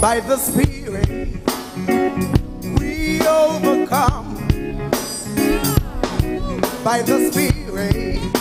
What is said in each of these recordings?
by the Spirit, we overcome. By the Spirit,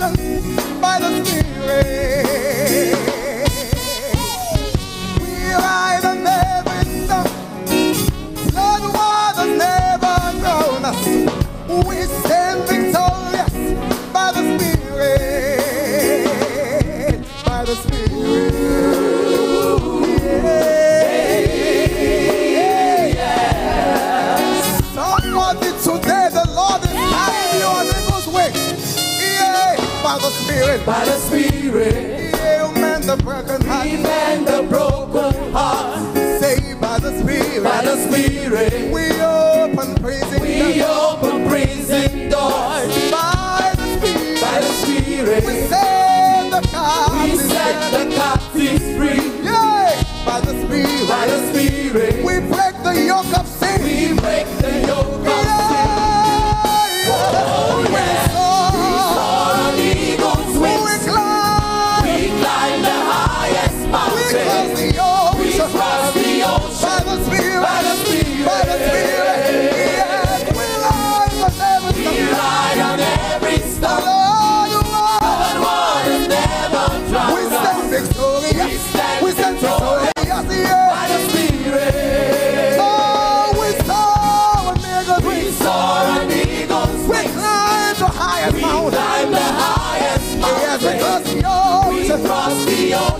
by the Spirit. We ride on every never us. We stand victorious by the Spirit. By the Spirit. By the Spirit. By the Spirit, Yeah, you the broken heart. we mend the broken heart. Say by the Spirit. By the Spirit, We open praising we the open prison doors. By the Spirit. By the Spirit, We set the we set the captives free. Yeah, by the Spirit. By the Spirit, soar on eagle's We climb the highest We mountain. climb the highest Yes, mountain. cross the We cross the ocean.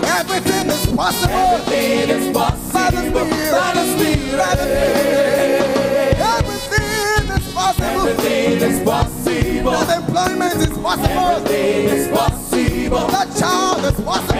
Possible. everything is possible. Everything is By the possible. Spirit. By the Spirit. By the Spirit. Everything is possible. Everything is possible. That employment is possible. Everything is possible. That child is possible.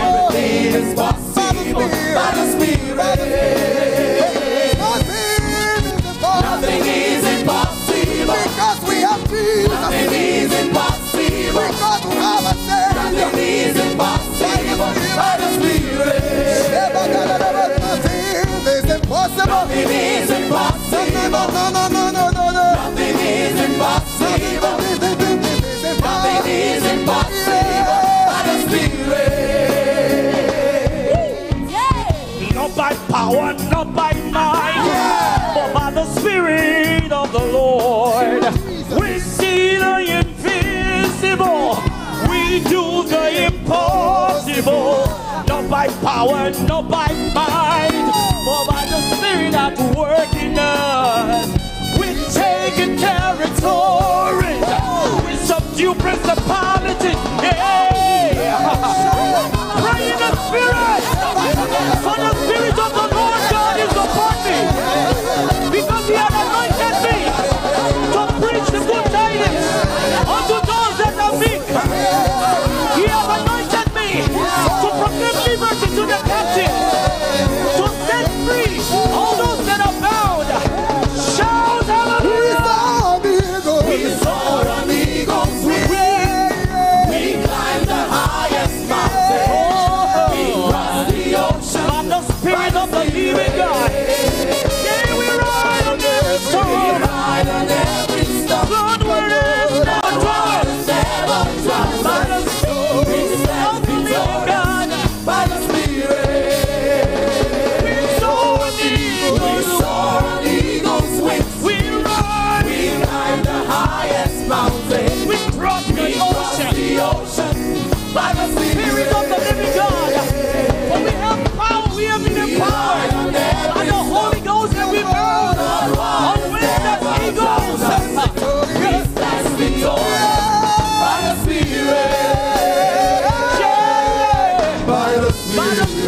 Not by might, but by the Spirit of the Lord. We see the invisible, we do the impossible. Not by power, not by might, but by the Spirit at work in us. We take territories, we subdue principalities. Yeah. Pray in the Spirit. For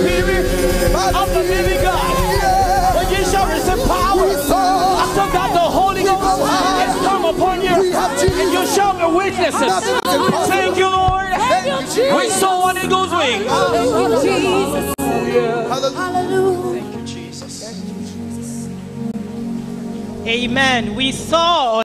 Spirit of the living God. But you shall receive power after that the Holy Ghost has come upon you, and you shall be witnesses. Thank you, Lord. We saw what it goes with. Hallelujah. Amen. We saw